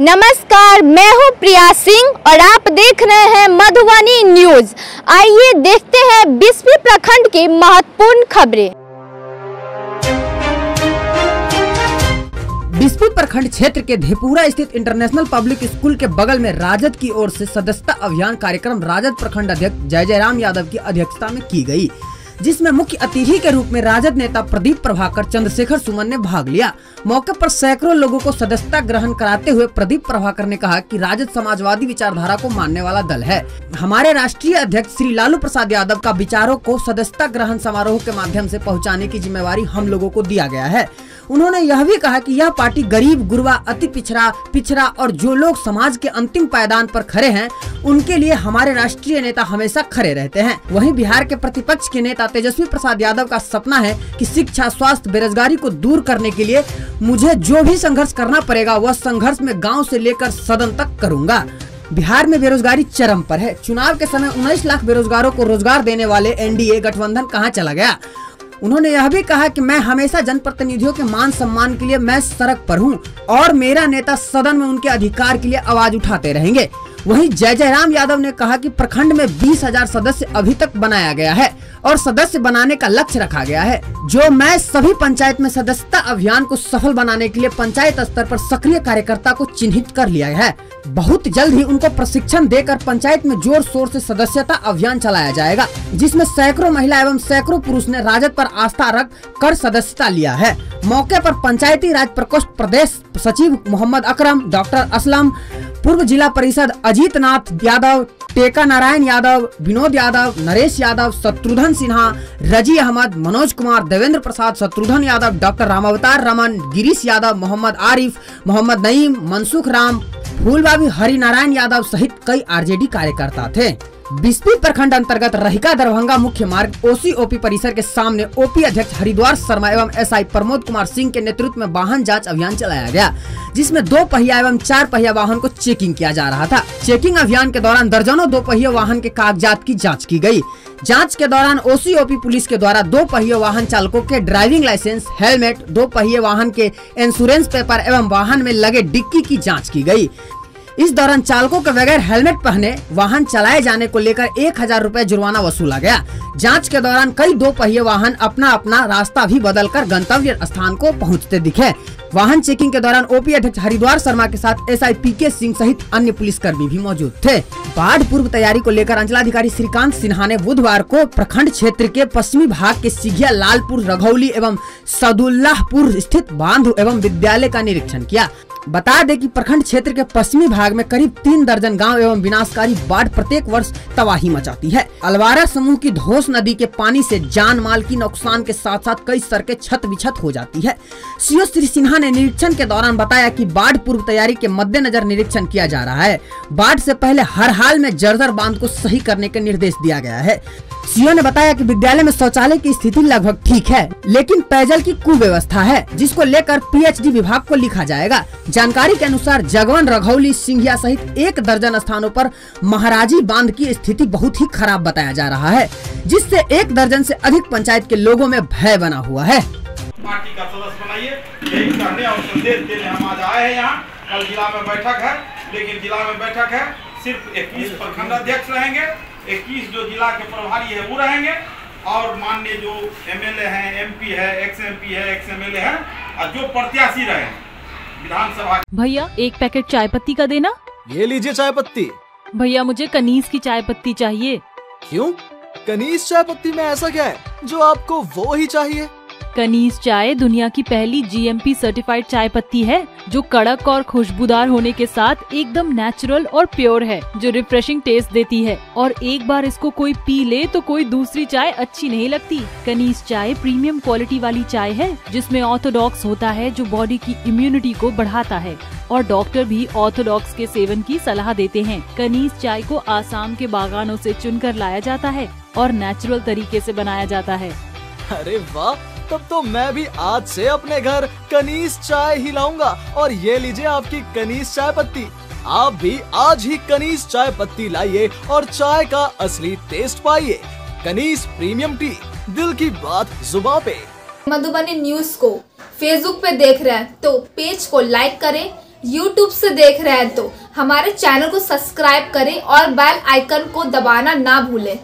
नमस्कार, मैं हूँ प्रिया सिंह और आप देख रहे हैं मधुबनी न्यूज़। आइए देखते हैं बिस्फी प्रखंड की महत्वपूर्ण खबरें। बिस्फी प्रखंड क्षेत्र के धेपुरा स्थित इंटरनेशनल पब्लिक स्कूल के बगल में राजद की ओर से सदस्यता अभियान कार्यक्रम राजद प्रखंड अध्यक्ष जय जयराम यादव की अध्यक्षता में की गई। जिसमें मुख्य अतिथि के रूप में राजद नेता प्रदीप प्रभाकर, चंद्रशेखर सुमन ने भाग लिया। मौके पर सैकड़ों लोगों को सदस्यता ग्रहण कराते हुए प्रदीप प्रभाकर ने कहा कि राजद समाजवादी विचारधारा को मानने वाला दल है। हमारे राष्ट्रीय अध्यक्ष श्री लालू प्रसाद यादव का विचारों को सदस्यता ग्रहण समारोह के माध्यम ऐसी पहुँचाने की जिम्मेवारी हम लोगो को दिया गया है। उन्होंने यह भी कहा कि यह पार्टी गरीब गुरबा अति पिछड़ा पिछड़ा और जो लोग समाज के अंतिम पायदान पर खड़े हैं, उनके लिए हमारे राष्ट्रीय नेता हमेशा खड़े रहते हैं। वहीं बिहार के प्रतिपक्ष के नेता तेजस्वी प्रसाद यादव का सपना है कि शिक्षा, स्वास्थ्य, बेरोजगारी को दूर करने के लिए मुझे जो भी संघर्ष करना पड़ेगा, वह संघर्ष में गाँव ऐसी लेकर सदन तक करूँगा। बिहार में बेरोजगारी चरम पर है। चुनाव के समय उन्नीस लाख बेरोजगारों को रोज़गार देने वाले एनडीए गठबंधन कहाँ चला गया? उन्होंने यह भी कहा कि मैं हमेशा जनप्रतिनिधियों के मान सम्मान के लिए मैं सड़क पर हूँ और मेरा नेता सदन में उनके अधिकार के लिए आवाज़ उठाते रहेंगे। वहीं जय जयराम यादव ने कहा कि प्रखंड में बीस हज़ार सदस्य अभी तक बनाया गया है और सदस्य बनाने का लक्ष्य रखा गया है। जो मैं सभी पंचायत में सदस्यता अभियान को सफल बनाने के लिए पंचायत स्तर पर सक्रिय कार्यकर्ता को चिन्हित कर लिया है। बहुत जल्द ही उनको प्रशिक्षण देकर पंचायत में ज़ोर शोर से सदस्यता अभियान चलाया जाएगा, जिसमें सैकड़ों महिला एवं सैकड़ों पुरुष ने राजद पर आस्था रख कर सदस्यता लिया है। मौके पर पंचायती राज प्रकोष्ठ प्रदेश सचिव मोहम्मद अकरम, डॉक्टर असलम पूर्व जिला परिषद अजीत नाथ यादव, टेका नारायण यादव, विनोद यादव, नरेश यादव, शत्रुघ्न सिन्हा, रज़ी अहमद, मनोज कुमार, देवेंद्र प्रसाद, शत्रुघ्न यादव, डॉक्टर रामावतार रमन, गिरीश यादव, मोहम्मद आरिफ, मोहम्मद नईम, मनसुख राम, फूलबाबी हरिनारायण यादव सहित कई आरजेडी कार्यकर्ता थे। बिस्पी प्रखंड अंतर्गत रहिका दरभंगा मुख्य मार्ग ओसी ओपी परिसर के सामने ओपी अध्यक्ष हरिद्वार शर्मा एवं एसआई प्रमोद कुमार सिंह के नेतृत्व में वाहन जाँच अभियान चलाया गया, जिसमें दो पहिया एवं चार पहिया वाहन को चेकिंग किया जा रहा था। चेकिंग अभियान के दौरान दर्जनों दो पहिया वाहन के कागजात की जाँच की गई जाँच के दौरान ओसी ओपी पुलिस के द्वारा दो पहिए वाहन चालकों के ड्राइविंग लाइसेंस, हेलमेट, दो पहिए वाहन के इंश्योरेंस पेपर एवं वाहन में लगे डिक्की की जाँच की गई। इस दौरान चालकों के बगैर हेलमेट पहने वाहन चलाए जाने को लेकर एक हज़ार रूपए जुर्माना वसूला गया। जाँच के दौरान कई दो पहिए वाहन अपना अपना रास्ता भी बदलकर गंतव्य स्थान को पहुँचते दिखे। वाहन चेकिंग के दौरान ओपी अध्यक्ष हरिद्वार शर्मा के साथ एसआई पीके सिंह सहित अन्य पुलिसकर्मी भी मौजूद थे। बाढ़ पूर्व तैयारी को लेकर अंचलाधिकारी श्रीकांत सिन्हा ने बुधवार को प्रखंड क्षेत्र के पश्चिमी भाग के सिघिया, लालपुर, रघौली एवं सदुल्लाहपुर स्थित बाँध एवं विद्यालय का निरीक्षण किया। बता दें कि प्रखंड क्षेत्र के पश्चिमी भाग में करीब तीन दर्जन गाँव एवं विनाशकारी बाढ़ प्रत्येक वर्ष तबाही मचाती है। अलवारा समूह की धोस नदी के पानी से जान माल की नुकसान के साथ साथ कई सड़कें छत विछत हो जाती है। सीओ श्री सिन्हा ने निरीक्षण के दौरान बताया कि बाढ़ पूर्व तैयारी के मद्देनजर निरीक्षण किया जा रहा है। बाढ़ से पहले हर हाल में जर्जर बाँध को सही करने के निर्देश दिया गया है। सीओ ने बताया कि विद्यालय में शौचालय की स्थिति लगभग ठीक है, लेकिन पेयजल की कुव्यवस्था है, जिसको लेकर पीएचडी विभाग को लिखा जाएगा। जानकारी के अनुसार जगवन रघौली सिंघिया सहित एक दर्जन स्थानों पर महाराजी बाँध की स्थिति बहुत ही खराब बताया जा रहा है, जिससे एक दर्जन से अधिक पंचायत के लोगों में भय बना हुआ है। पार्टी का सदस्य बनाइए। यही और संदेश देने हम आज आए हैं यहाँ। कल जिला में बैठक है, लेकिन जिला में बैठक है। सिर्फ़ इक्कीस प्रखंड अध्यक्ष रहेंगे। इक्कीस जो जिला के प्रभारी है वो रहेंगे। और मान्य जो एमएलए हैं एमपी है एक्स एमपी है एक्स एमएलए है और जो प्रत्याशी रहे विधानसभा भैया एक पैकेट चाय पत्ती का देना? ये लीजिए चाय पत्ती। भैया मुझे कनीस की चाय पत्ती चाहिए। क्यों? कनीस चाय पत्ती में ऐसा क्या है? जो आपको वो ही चाहिए। कनीस चाय दुनिया की पहली जीएमपी सर्टिफाइड चाय पत्ती है, जो कड़क और खुशबूदार होने के साथ एकदम नेचुरल और प्योर है, जो रिफ्रेशिंग टेस्ट देती है। और एक बार इसको कोई पी ले तो कोई दूसरी चाय अच्छी नहीं लगती। कनीस चाय प्रीमियम क्वालिटी वाली चाय है, जिसमें ऑर्थोडॉक्स होता है, जो बॉडी की इम्यूनिटी को बढ़ाता है। और डॉक्टर भी ऑर्थोडॉक्स के सेवन की सलाह देते हैं। कनीस चाय को आसाम के बागानों से चुनकर लाया जाता है और नेचुरल तरीके से बनाया जाता है। अरे वाह! तब तो मैं भी आज से अपने घर कनीस चाय ही लाऊँगा। और ये लीजिए आपकी कनीस चाय पत्ती। आप भी आज ही कनीस चाय पत्ती लाइए और चाय का असली टेस्ट पाइए। कनीस प्रीमियम टी दिल की बात जुबा पे। मधुबनी न्यूज़ को फेसबुक पे देख रहे हैं तो पेज को लाइक करें यूट्यूब से देख रहे हैं तो हमारे चैनल को सब्सक्राइब करें और बेल आइकन को दबाना ना भूलें।